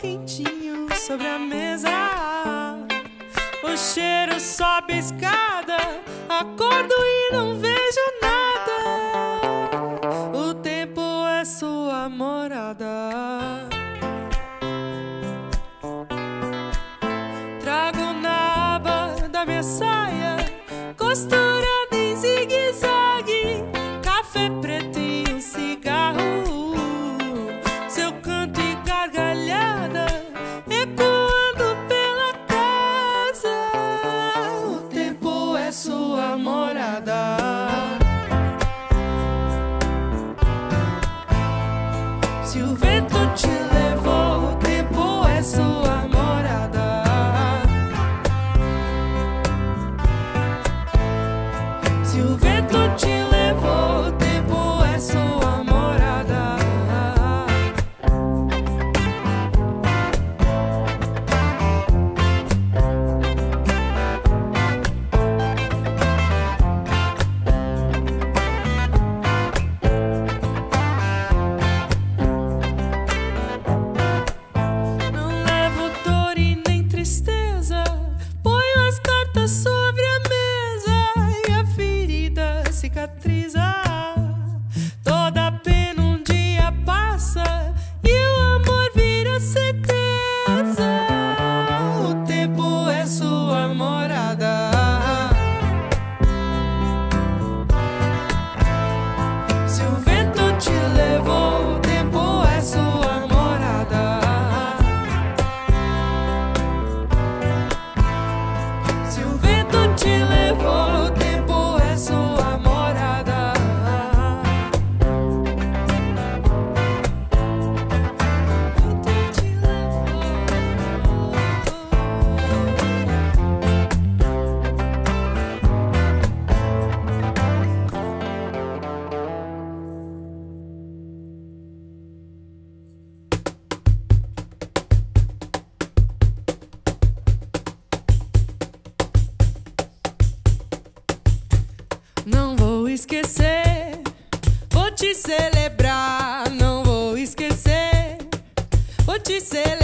quentinho sobre a mesa. O cheiro sobe a escada, acordo e não vejo nada. O tempo é sua morada. Trago na aba da mensagem. Se o vento te cicatriza. Não vou esquecer, vou te celebrar. Não vou esquecer, vou te celebrar.